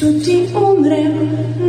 yo te honré